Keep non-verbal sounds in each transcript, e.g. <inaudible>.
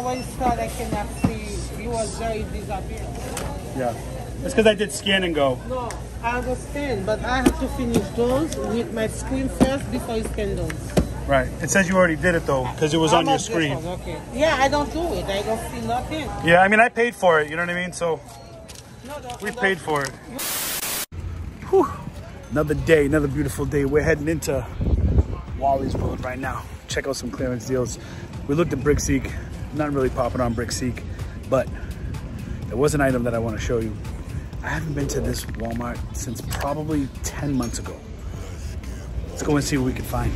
when you I cannot see. It was very disappeared. Yeah. It's because I did scan and go. No, I understand, but I have to finish those with my screen first before you scan those. Right. It says you already did it though, because it was How on your screen. Okay. Yeah, I don't do it. I don't see nothing. Yeah, I mean, I paid for it. You know what I mean? So No, no, we paid for it. Whew. Another day, another beautiful day. We're heading into Wally's Road right now. Check out some clearance deals. We looked at Brickseek. Not really popping on Brickseek, but there was an item that I want to show you. I haven't been to this Walmart since probably 10 months ago. Let's go and see what we can find.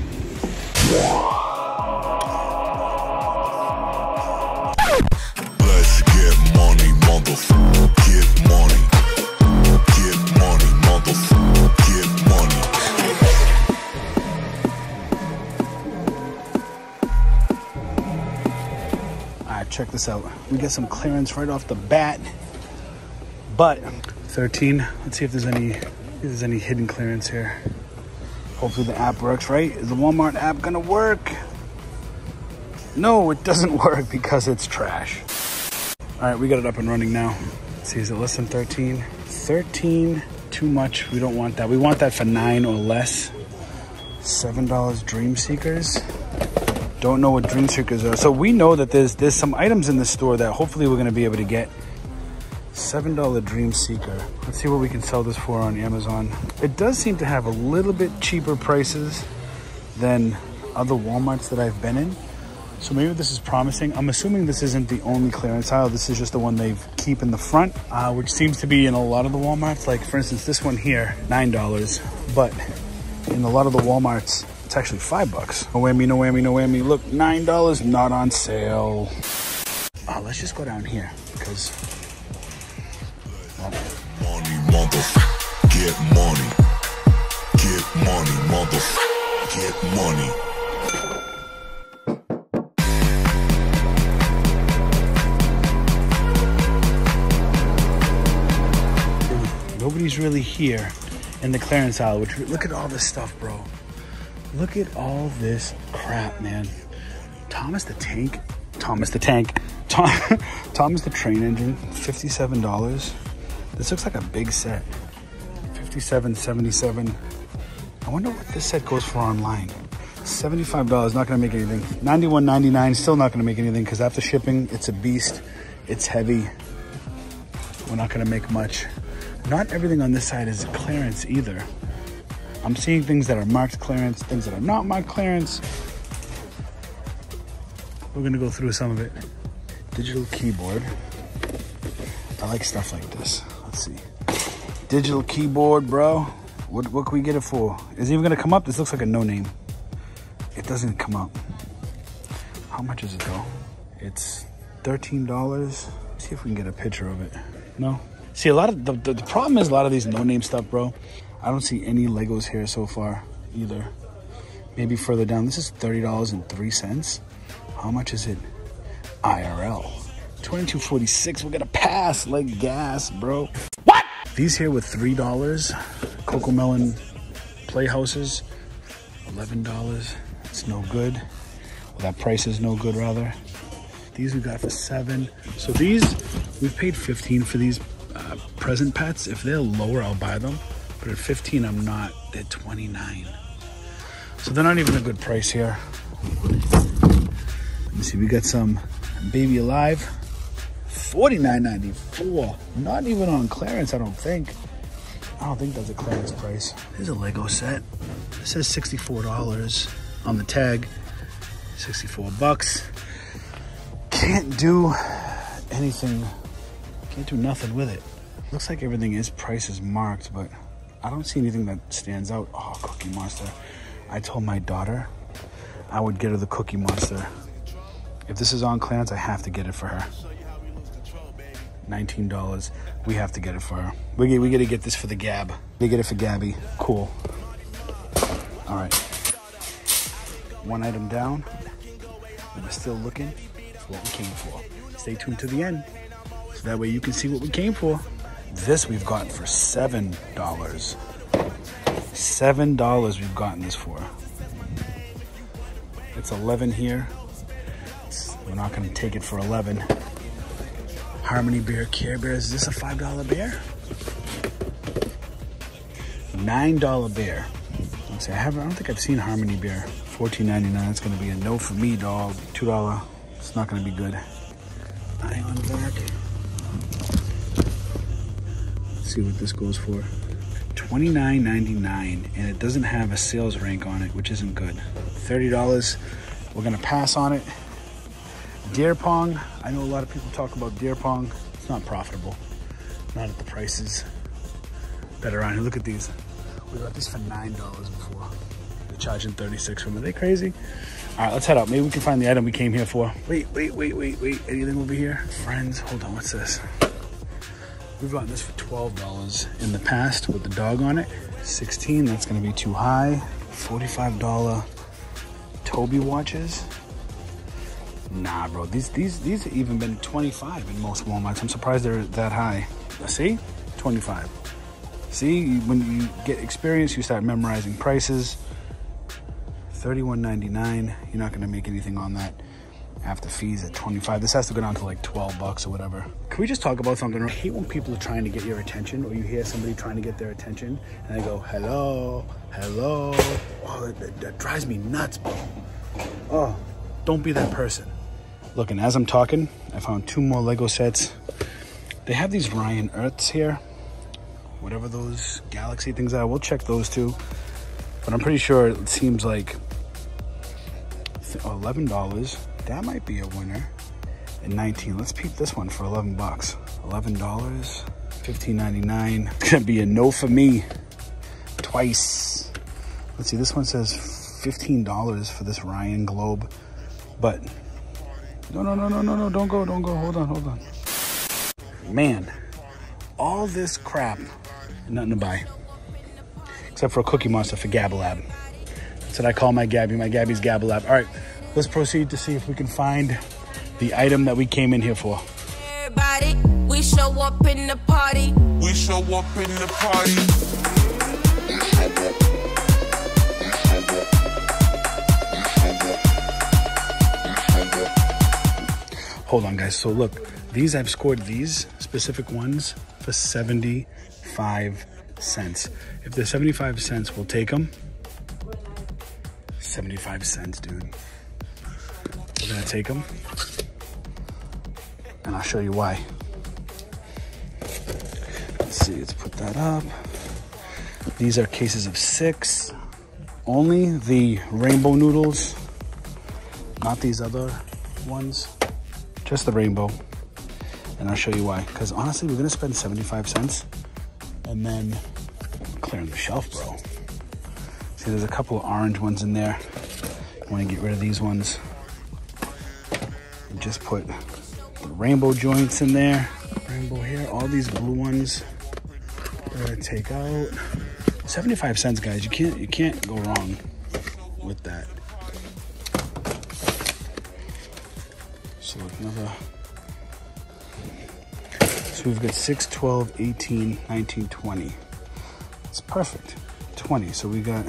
Check this out. We get some clearance right off the bat, but 13. Let's see if there's any if there's any hidden clearance here. Hopefully the app works right. Is the Walmart app gonna work? No, it doesn't <laughs> work because it's trash. All right, we got it up and running now. Let's see, is it less than 13? 13, too much. We don't want that. We want that for nine or less. $7 Dream Seekers don't know what dream seekers are. So we know that there's there's some items in the store that hopefully we're gonna be able to get. Seven dollar dream seeker. Let's see what we can sell this for on Amazon. It does seem to have a little bit cheaper prices than other Walmarts that I've been in. So maybe this is promising. I'm assuming this isn't the only clearance aisle. This is just the one they keep in the front, uh, which seems to be in a lot of the Walmarts. Like for instance, this one here, nine dollars, but in a lot of the Walmarts, it's actually five bucks. No whammy, no whammy, no whammy. Look, nine dollars, not on sale. Uh, let's just go down here because Money, motherfucker. Get money. Get money, motherfucker. Get money. nobody's really here in the clearance aisle. Which look at all this stuff, bro. Look at all this crap, man. Thomas the Tank, Thomas the Tank, Tom, <laughs> Thomas the Train Engine, fifty-seven dollars. This looks like a big set. Fifty-seven, seventy-seven. I wonder what this set goes for online. Seventy-five dollars, not gonna make anything. $91.99, still not gonna make anything because after shipping, it's a beast. It's heavy. We're not gonna make much. Not everything on this side is clearance either. I'm seeing things that are marked clearance, things that are not marked clearance. We're gonna go through some of it. Digital keyboard. I like stuff like this. Let's see. Digital keyboard, bro. What what can we get it for? Is it even gonna come up? This looks like a no name. It doesn't come up. How much is it though? It's thirteen dollars. See if we can get a picture of it. No. See, a lot of the, the, the problem is a lot of these no name stuff, bro. I don't see any Legos here so far either. Maybe further down. This is thirty dollars and three cents. How much is it? IRL. Twenty-two forty-six. We're gonna pass like gas, bro. What? These here with three dollars. CoComelon playhouses, eleven dollars. It's no good. Well, that price is no good, rather. These we got for seven. So these, we've paid 15 for these uh, present pets. If they're lower, I'll buy them. But at 15, I'm not. They're 29. So they're not even a good price here. Let me see, we got some Baby Alive. 49.94. Not even on clearance, I don't think. I don't think that's a clearance price. Here's a Lego set. It says $64 on the tag. 64 bucks. Can't do anything. Can't do nothing with it. Looks like everything is price is marked, but I don't see anything that stands out. Oh, Cookie Monster. I told my daughter I would get her the Cookie Monster. If this is on clearance, I have to get it for her. $19. We have to get it for her. We get, we got to get this for the Gab. We get it for Gabby. Cool. All right. One item down. We're still looking for what we came for. Stay tuned to the end. So that way you can see what we came for. This we've gotten for $7. $7 we've gotten this for. It's 11 here. It's We're not gonna take it for 11. Harmony Bear, Care Bears. Is this a $5 bear? $9 bear. Let's see, I haven't, I don't think I've seen Harmony Bear. $14.99, that's gonna be a no for me, dog. $2, it's not gonna be good the back. Let's see what this goes for. $29.99 and it doesn't have a sales rank on it, which isn't good. $30, we're gonna pass on it. Deer pong, I know a lot of people talk about deer pong. It's not profitable, not at the prices that are on here. Look at these. We got these for $9 before. They're charging 36 from. Are they crazy? All right, let's head out. Maybe we can find the item we came here for. Wait, wait, wait, wait, wait. Anything over here? Friends, hold on, what's this? We've gotten this for $12 in the past with the dog on it. 16, that's gonna be too high. $45 Toby watches. Nah, bro, these these these have even been 25 in most Walmarts. I'm surprised they're that high. See? 25. See, when you get experience, you start memorizing prices. $31.99. You're not gonna make anything on that after fees at 25. This has to go down to like 12 bucks or whatever. Can we just talk about something? I hate when people are trying to get your attention or you hear somebody trying to get their attention and they go, hello, hello. Oh, that, that, that drives me nuts, bro. Oh, don't be that person. Look, and as I'm talking, I found two more Lego sets. They have these Ryan Earths here. Whatever those galaxy things are, we'll check those too. But I'm pretty sure it seems like $11. That might be a winner. And 19. Let's peep this one for 11 bucks. $11, $15.99. <laughs> Gonna be a no for me. Twice. Let's see, this one says $15 for this Ryan Globe. But no, no, no, no, no, no, don't go, don't go. Hold on, hold on. Man, all this crap, nothing to buy. Except for a Cookie Monster for Gabalab. That's what I call my Gabby. My Gabby's Gabalab. All right, let's proceed to see if we can find the item that we came in here for. Everybody, we show up in the party. We show up in the party. Hold on, guys. So look, these I've scored these specific ones for 75 cents. If they're 75 cents, we'll take them. 75 cents, dude. We're gonna take them. And I'll show you why. Let's see, let's put that up. These are cases of six. Only the rainbow noodles, not these other ones. Just the rainbow. And I'll show you why. Because honestly, we're gonna spend 75 cents and then clearing the shelf, bro. See, there's a couple of orange ones in there. I wanna get rid of these ones. Just put the rainbow joints in there. Rainbow here, all these blue ones. We're gonna take out 75 cents, guys. You can't you can't go wrong with that. So another. So we've got 6, 12, 18, 19, 20. It's perfect. 20. So we got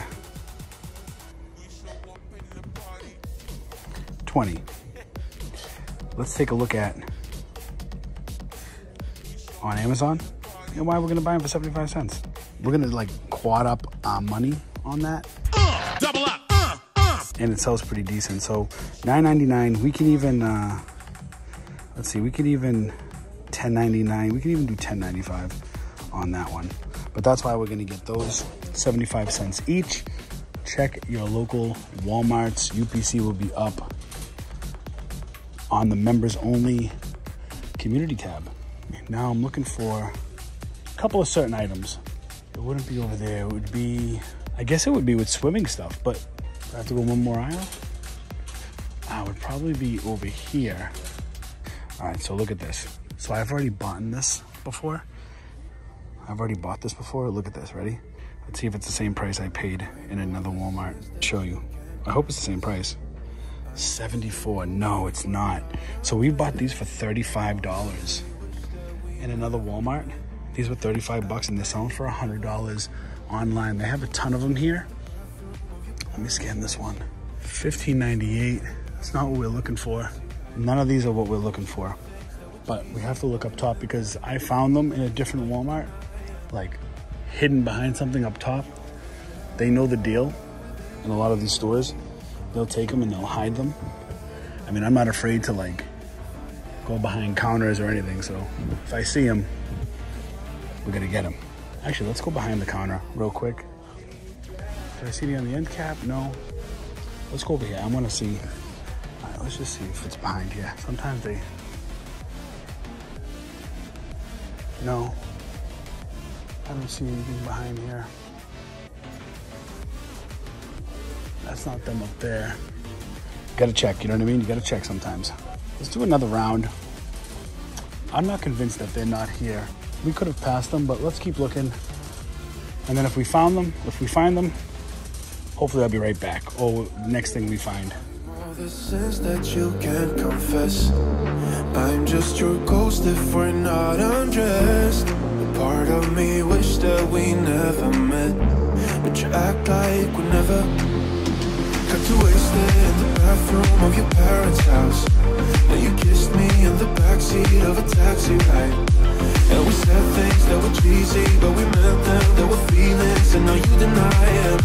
20. Let's take a look at on Amazon and why we're gonna buy them for 75 cents. We're gonna like quad up our money on that. Double up. Uh, uh. and it sells pretty decent. So 9.99. We can even uh, let's see, we could even 10.99. We can even do 10.95 on that one. But that's why we're gonna get those 75 cents each. Check your local WalMarts. UPC will be up on the members only community tab. Now I'm looking for a couple of certain items. It wouldn't be over there. It would be, I guess it would be with swimming stuff, but I have to go one more aisle. Ah, I would probably be over here. All right, so look at this. So I've already bought this before. I've already bought this before. Look at this, ready? Let's see if it's the same price I paid in another Walmart. Show you. I hope it's the same price. 74. No, it's not. So we bought these for $35 in another Walmart. These were 35 bucks and they're selling for $100 online. They have a ton of them here. Let me scan this one. 15.98. It's not what we're looking for. None of these are what we're looking for. But we have to look up top because I found them in a different Walmart, like hidden behind something up top. They know the deal in a lot of these stores. They'll take them and they'll hide them. I mean, I'm not afraid to like go behind counters or anything. So if I see them, we're gonna get them. Actually, let's go behind the counter real quick. Did I see any on the end cap? No. Let's go over here. I want to see. All right, let's just see if it's behind here. Sometimes they. No. I don't see anything behind here. That's not them up there. Gotta check, you know what I mean? You gotta check sometimes. Let's do another round. I'm not convinced that they're not here. We could have passed them, but let's keep looking. And then if we found them, if we find them, hopefully I'll be right back. Oh, next thing we find. All the sins that you can't confess. I'm just your ghost if we're not undressed. A part of me wish that we never met. But you act like we never too wasted in the bathroom of your parents' house. Then you kissed me in the backseat of a taxi ride. And we said things that were cheesy, but we meant them. There were feelings, and now you deny it.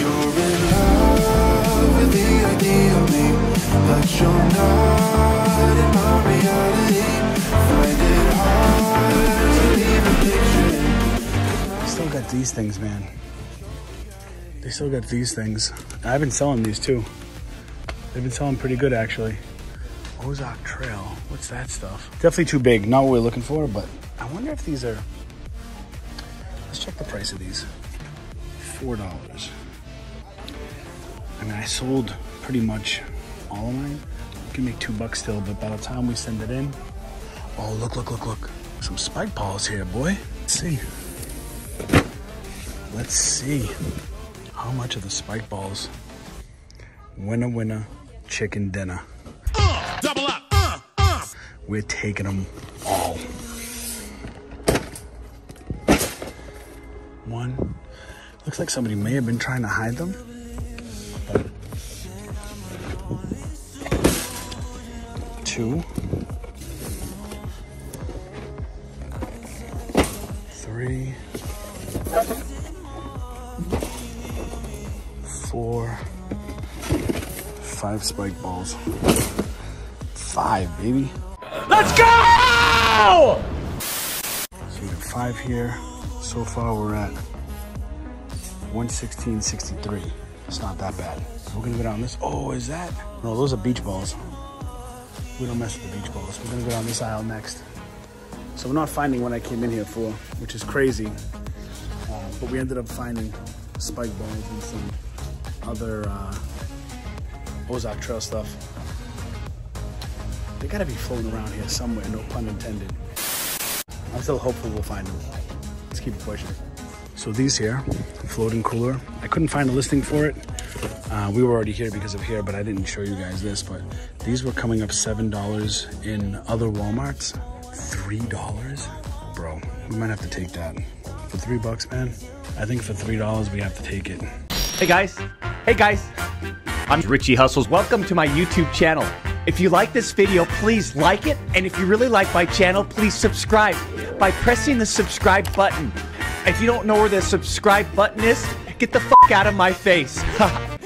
You're in love with the idea of me, but you're not in my reality. Find it hard to even picture. Still got these things, man. They still got these things. I've been selling these too. They've been selling pretty good actually. Ozark Trail. What's that stuff? Definitely too big. Not what we're looking for, but I wonder if these are. Let's check the price of these. Four dollars. I mean, I sold pretty much all of mine. You can make two bucks still, but by the time we send it in, oh look, look, look, look, some spike balls here, boy. Let's see. Let's see how much of the spike balls. Winner, winner, chicken dinner. Uh, double up. Uh, uh. We're taking them all. One. Looks like somebody may have been trying to hide them. Two. Spike balls. Five, baby. Let's go! So we got five here. So far we're at 116.63. It's not that bad. We're gonna go down this. Oh, is that? No, those are beach balls. We don't mess with the beach balls. We're gonna go down this aisle next. So we're not finding what I came in here for, which is crazy. Uh, but we ended up finding spike balls and some other uh, Ozark Trail stuff. They gotta be floating around here somewhere, no pun intended. I'm still hopeful we'll find them. Let's keep pushing. So these here, floating cooler. I couldn't find a listing for it. Uh, we were already here because of here, but I didn't show you guys this. But these were coming up seven dollars in other WalMarts. Three dollars, bro. We might have to take that for three bucks, man. I think for three dollars we have to take it. Hey guys, hey guys, I'm Richie Hustles. Welcome to my YouTube channel. If you like this video, please like it. And if you really like my channel, please subscribe by pressing the subscribe button. If you don't know where the subscribe button is, get the fuck out of my face. <laughs> How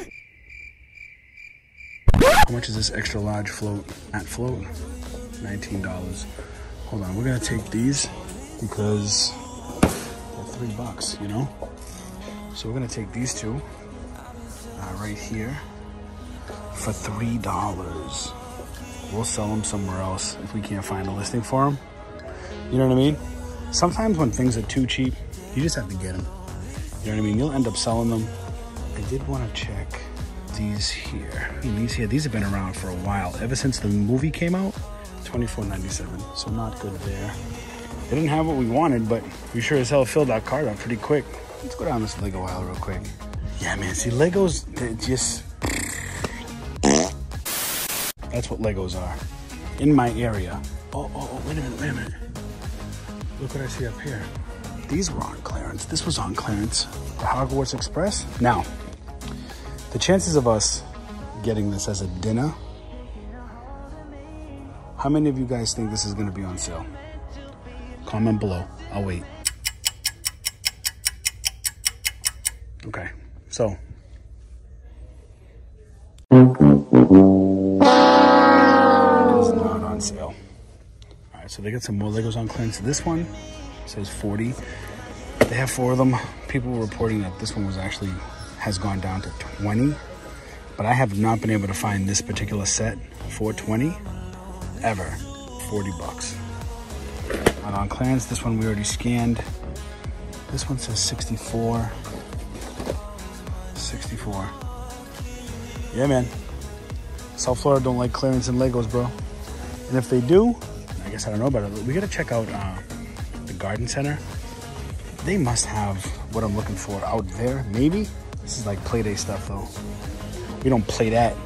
much is this extra large float? At float, $19. Hold on, we're gonna take these because they're three bucks, you know? So we're gonna take these two uh, right here for three dollars. We'll sell them somewhere else if we can't find a listing for them. You know what I mean? Sometimes when things are too cheap, you just have to get them. You know what I mean? You'll end up selling them. I did want to check these here. I mean, these here, these have been around for a while. Ever since the movie came out, $24.97. So not good there. They didn't have what we wanted, but we sure as hell filled that card up pretty quick. Let's go down this Lego aisle real quick. Yeah, man. See, Legos, they just. That's what Legos are. In my area. Oh, oh, oh, wait a minute, wait a minute. Look what I see up here. These were on clearance. This was on clearance. The Hogwarts Express. Now, the chances of us getting this as a dinner How many of you guys think this is going to be on sale? Comment below. I'll wait. Okay, so. They got some more Legos on clearance. This one says 40. They have four of them. People were reporting that this one was actually has gone down to 20, but I have not been able to find this particular set for 20 ever. 40 bucks. Not on clearance. This one we already scanned. This one says 64. 64. Yeah, man. South Florida don't like clearance and Legos, bro. And if they do, guess I don't know about it. We gotta check out uh, the garden center. They must have what I'm looking for out there. Maybe this is like Playday stuff, though. We don't play that.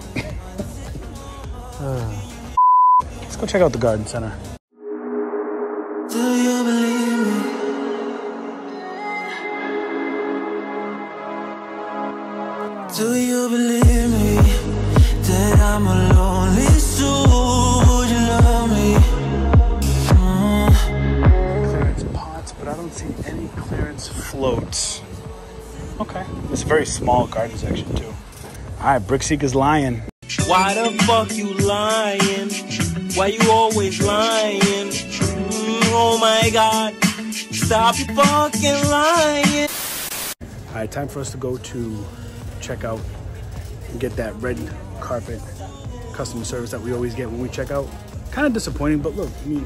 Uh, <laughs> let's go check out the garden center. Small garden section, too. All right, Brickseek is lying. Why the fuck you lying? Why you always lying? Mm, oh my god. Stop fucking lying. All right, time for us to go to check out and get that red carpet customer service that we always get when we check out. Kind of disappointing, but look, I mean,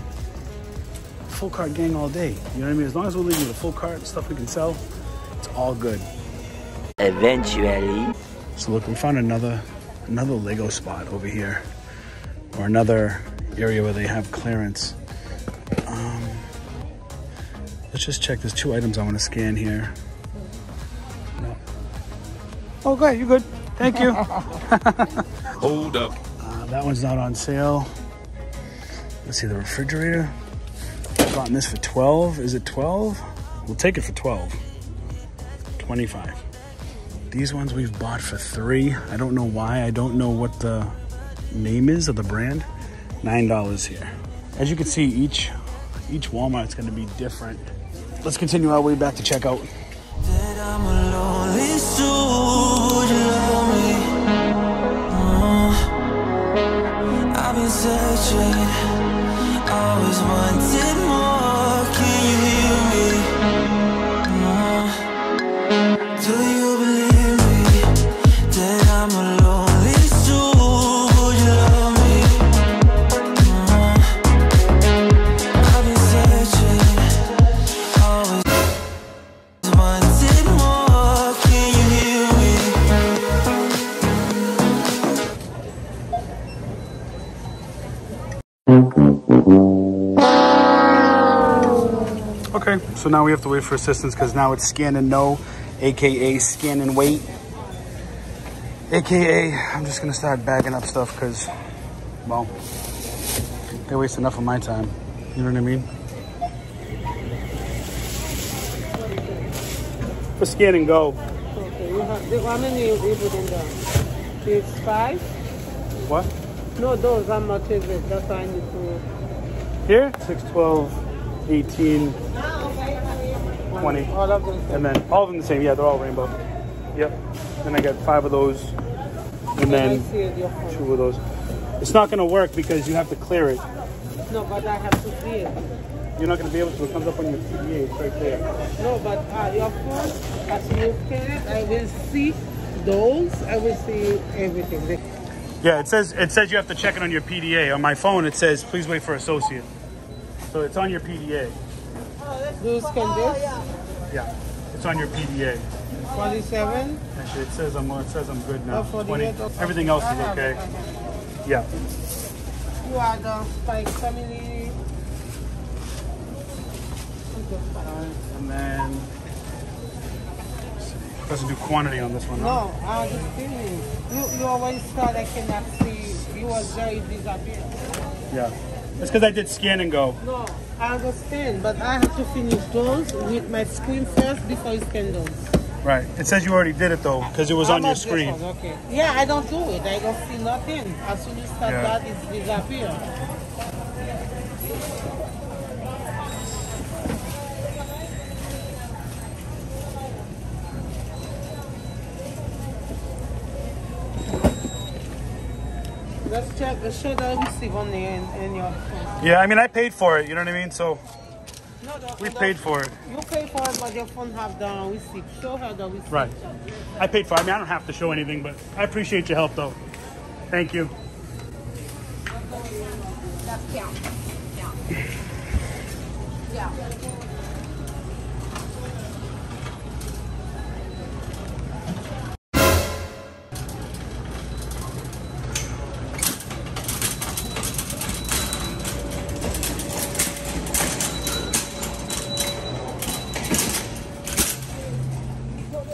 full cart gang all day. You know what I mean? As long as we're leaving with a full cart stuff we can sell, it's all good. Eventually. So look, we found another another Lego spot over here, or another area where they have clearance. Um, let's just check. There's two items I want to scan here. No. Oh, good. You good? Thank you. <laughs> <laughs> Hold up. Uh, that one's not on sale. Let's see the refrigerator. I've gotten this for 12. Is it 12? We'll take it for 12. 25. These ones we've bought for three. I don't know why. I don't know what the name is of the brand. Nine dollars here. As you can see, each each Walmart's gonna be different. Let's continue our way back to checkout. I've been searching. Always so now we have to wait for assistance because now it's scan and no, aka scan and wait. AKA, I'm just gonna start bagging up stuff because, well, they waste enough of my time. You know what I mean? For scan and go. Okay, you have, the- how many you you put in there? It's five? What? No, those, how much is it? That's why I need to... Here? 6, 12, 18, 20. All of them. And then all of them the same. Yeah, they're all rainbow. Yep. Then I got five of those. And then I see it, your phone. two of those. It's not gonna work because you have to clear it. No, but I have to it. You're not gonna be able to. It comes up on your PDA. It's right there. No, but uh, your phone, as you scan it, I will see those. I will see everything. Yeah, it says it says you have to check it on your PDA. On my phone, it says please wait for associate. So it's on your PDA. Do you scan this? Yeah, it's on your PDA. 47? Actually, it says I'm it says I'm good now. Oh, 48, okay. Everything else is okay. Yeah. You are the Spike family. And then let's doesn't do quantity on this one. huh? No, I understand. You, you always thought I cannot see. You was very disappeared. Yeah. It's because I did scan and go. No, I understand, but I have to finish those with my screen first before you scan those. Right. It says you already did it though, because it was How on your screen. one? Okay. Yeah, I don't do it. I don't see nothing. As soon as start Yeah. that, it's disappear. Let's check. Let's show the receipt on there in, in your phone. Yeah, I mean, I paid for it. You know what I mean? So No, the, we the- paid for it. You pay for it, but your phone have the receipt. Show her the receipt. Right. I paid for it. I mean, I don't have to show anything, but I appreciate your help, though. Thank you.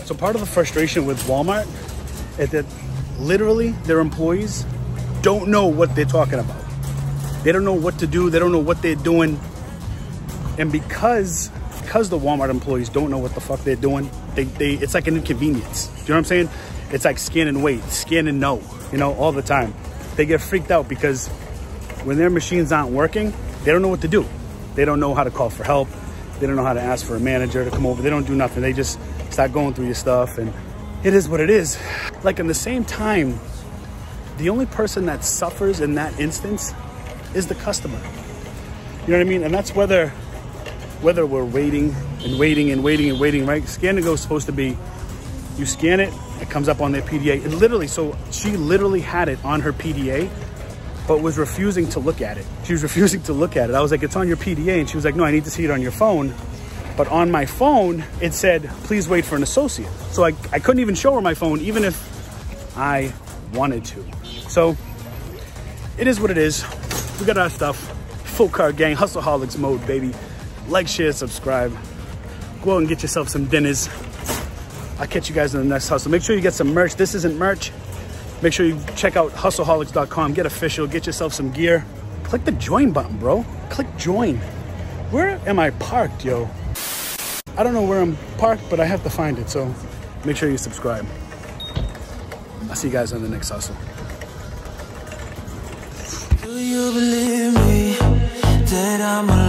So part of the frustration with Walmart is that literally their employees don't know what they're talking about. They don't know what to do. They don't know what they're doing. And because because the Walmart employees don't know what the fuck they're doing, they, they it's like an inconvenience. Do you know what I'm saying? It's like scan and wait, scan and no, you know, all the time. They get freaked out because when their machines aren't working, they don't know what to do. They don't know how to call for help. They don't know how to ask for a manager to come over. They don't do nothing. They just start going through your stuff and it is what it is. Like in the same time, the only person that suffers in that instance is the customer. You know what I mean? And that's whether whether we're waiting and waiting and waiting and waiting, right? Scan to go is supposed to be you scan it, it comes up on their PDA. It literally, so she literally had it on her PDA, but was refusing to look at it. She was refusing to look at it. I was like, it's on your PDA. And she was like, no, I need to see it on your phone. But on my phone, it said, please wait for an associate. So I, I couldn't even show her my phone, even if I wanted to. So it is what it is. We got our stuff. Full car gang, hustleholics mode, baby. Like, share, subscribe. Go out and get yourself some dinners. I'll catch you guys in the next hustle. Make sure you get some merch. This isn't merch. Make sure you check out hustleholics.com. Get official. Get yourself some gear. Click the join button, bro. Click join. Where am I parked, yo? I don't know where I'm parked, but I have to find it. So make sure you subscribe. I'll see you guys on the next hustle. Do you believe me that I'm?